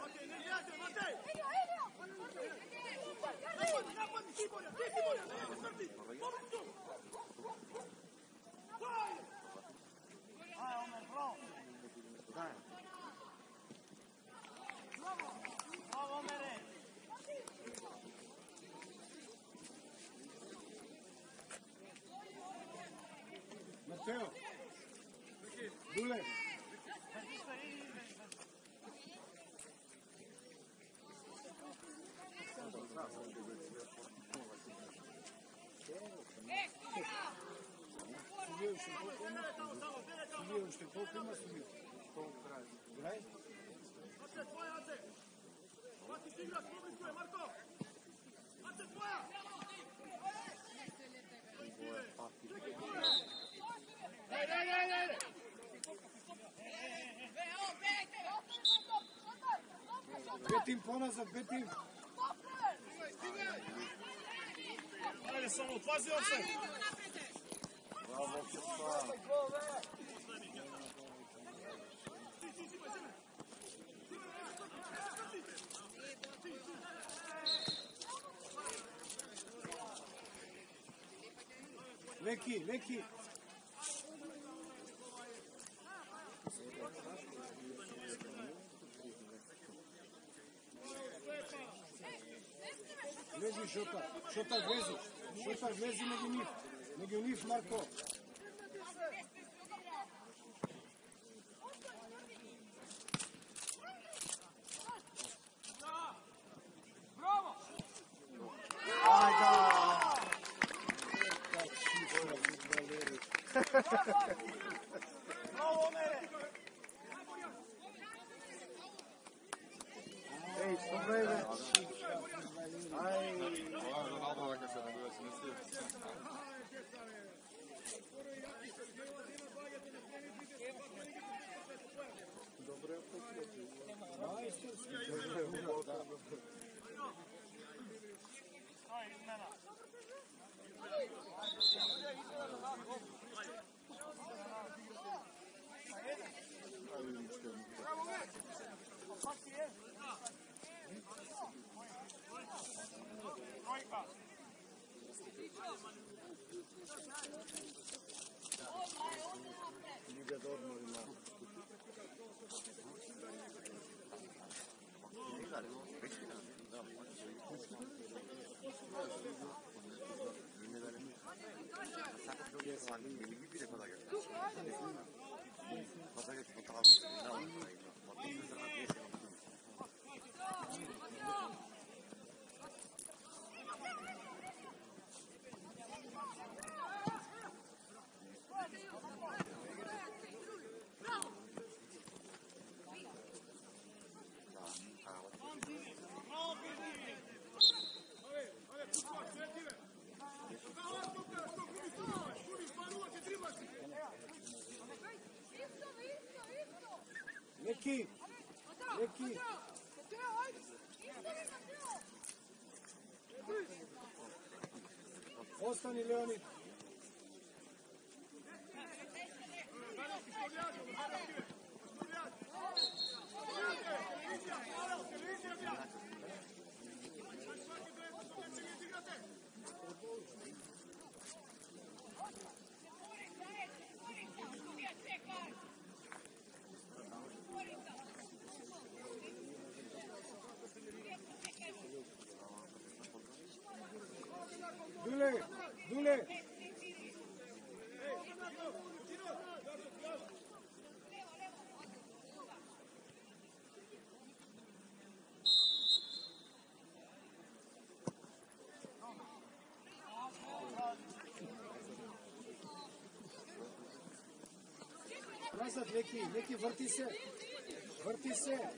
Matej, ne jade, Matej! Napadi, napadi, ti bolja, ti ti bolja, ne jade, smrti! Pomni tu! Ajde! Mateo. Dule. Još koliko ima? Subio još koliko ima subio? Graj? Ace, tvoja, Ace! Mati ti igraš, pobliskuje, Marko! Ace, tvoja! Betim ponazad, betim. Ajde, samo, pazi offside. Bravo, Kepa. Leki, leki. Lezi Šota, Šota vlezi, Šota vlezi među njih, među njih Marko. ej, Liga zor mu oyunlar? Pasa que Kid. Ostani Leonid. Назад, леки, леки, върти се! Върти се!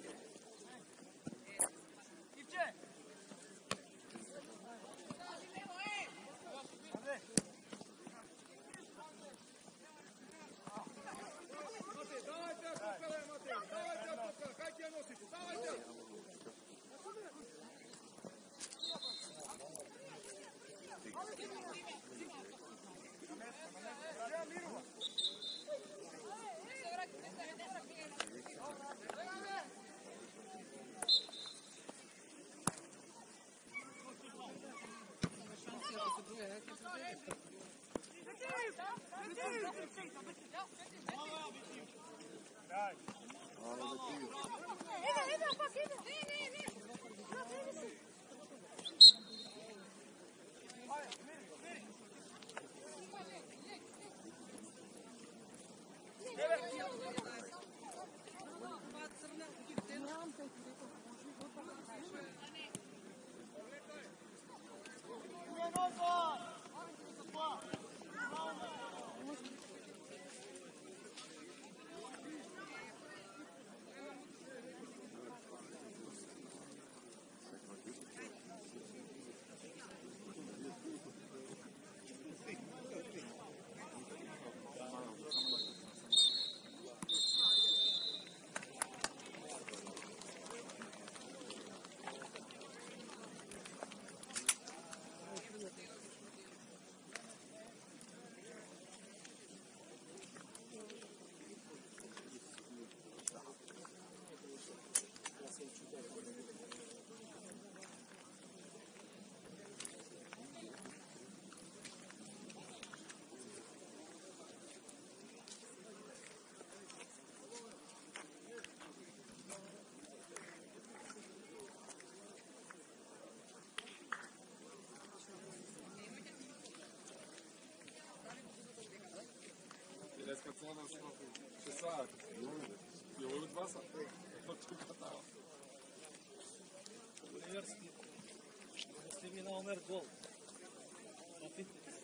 Если ми на Омер гол.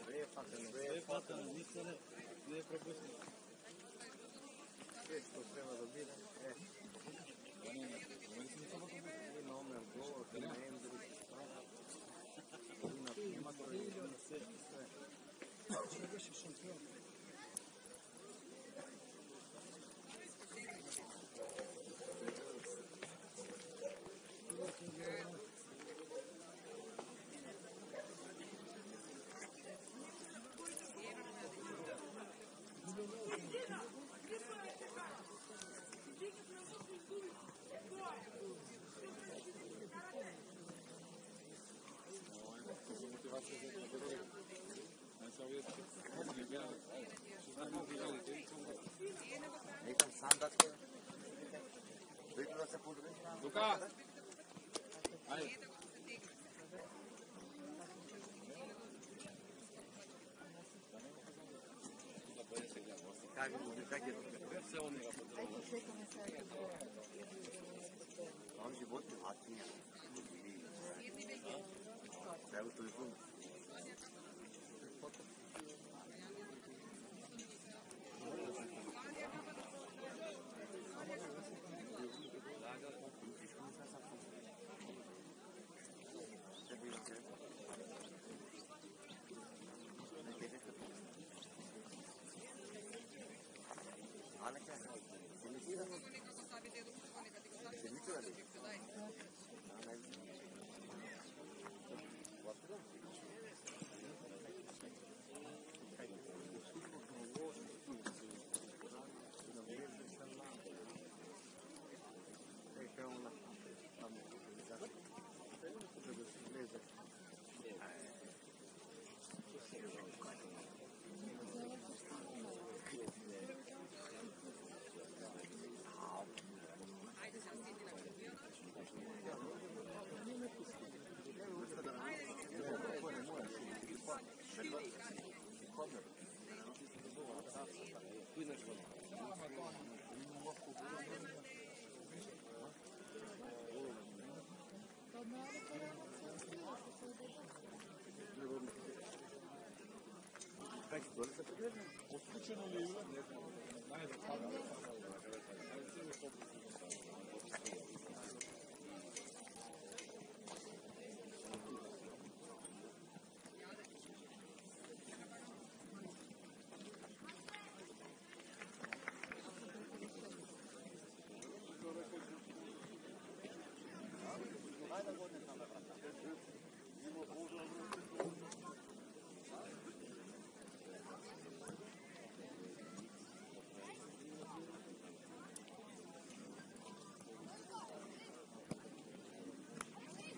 Две фатен, две Две пата, нищо не, не е пропуснал. Sve što treba da bude. E. Ili na Omer Gol, ili na Endrić. Ili na Primator, ili na sve. Hangi bot mu? Hatim ya. Ben bu telefonu Thanks.